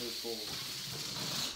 meu povo.